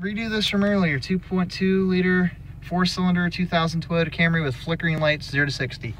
Redo this from earlier, 2.2 liter, four cylinder, 2000 Toyota Camry with flickering lights, zero to 60.